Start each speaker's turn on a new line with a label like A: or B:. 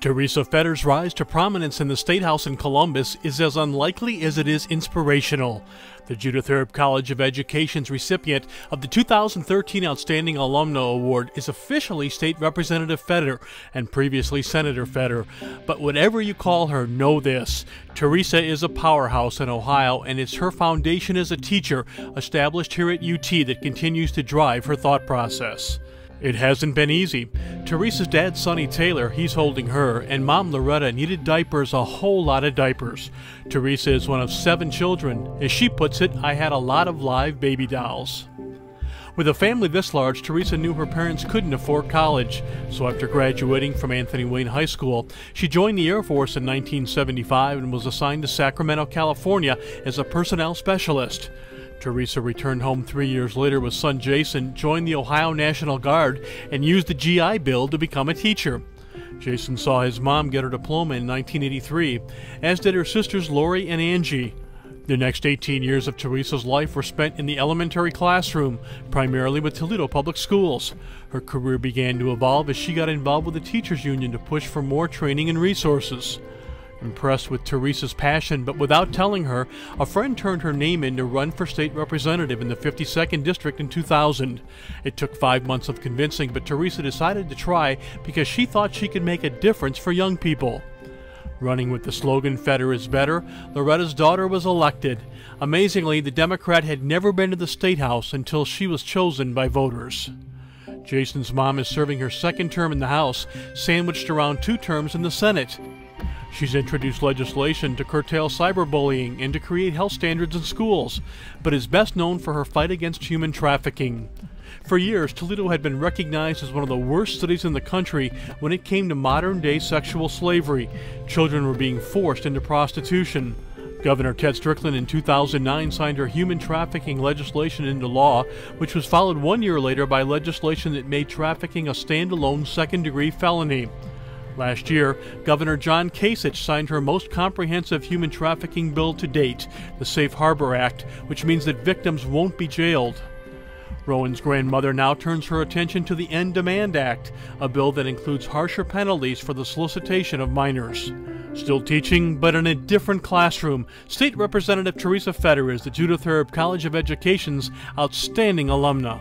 A: Teresa Fedor's rise to prominence in the State House in Columbus is as unlikely as it is inspirational. The Judith Herb College of Education's recipient of the 2013 Outstanding Alumna Award is officially State Representative Fedor and previously Senator Fedor. But whatever you call her, know this Teresa is a powerhouse in Ohio, and it's her foundation as a teacher established here at UT that continues to drive her thought process. It hasn't been easy. Teresa's dad, Sonny Taylor, he's holding her, and mom, Loretta, needed diapers, a whole lot of diapers. Teresa is one of seven children. As she puts it, I had a lot of live baby dolls. With a family this large, Teresa knew her parents couldn't afford college, so after graduating from Anthony Wayne High School, she joined the Air Force in 1975 and was assigned to Sacramento, California as a personnel specialist. Teresa returned home three years later with son Jason, joined the Ohio National Guard, and used the GI Bill to become a teacher. Jason saw his mom get her diploma in 1983, as did her sisters Lori and Angie. The next 18 years of Teresa's life were spent in the elementary classroom, primarily with Toledo Public Schools. Her career began to evolve as she got involved with the teachers union to push for more training and resources. Impressed with Teresa's passion, but without telling her, a friend turned her name in to run for state representative in the 52nd District in 2000. It took five months of convincing, but Teresa decided to try because she thought she could make a difference for young people. Running with the slogan Fedor is Better, Loretta's daughter was elected. Amazingly, the Democrat had never been to the State House until she was chosen by voters. Jason's mom is serving her second term in the House, sandwiched around two terms in the Senate. She's introduced legislation to curtail cyberbullying and to create health standards in schools, but is best known for her fight against human trafficking. For years, Toledo had been recognized as one of the worst cities in the country when it came to modern day sexual slavery. Children were being forced into prostitution. Governor Ted Strickland in 2009 signed her human trafficking legislation into law, which was followed one year later by legislation that made trafficking a standalone second degree felony. Last year, Governor John Kasich signed her most comprehensive human trafficking bill to date, the Safe Harbor Act, which means that victims won't be jailed. Rowan's grandmother now turns her attention to the End Demand Act, a bill that includes harsher penalties for the solicitation of minors. Still teaching, but in a different classroom, State Representative Teresa Fedor is the Judith Herb College of Education's outstanding alumna.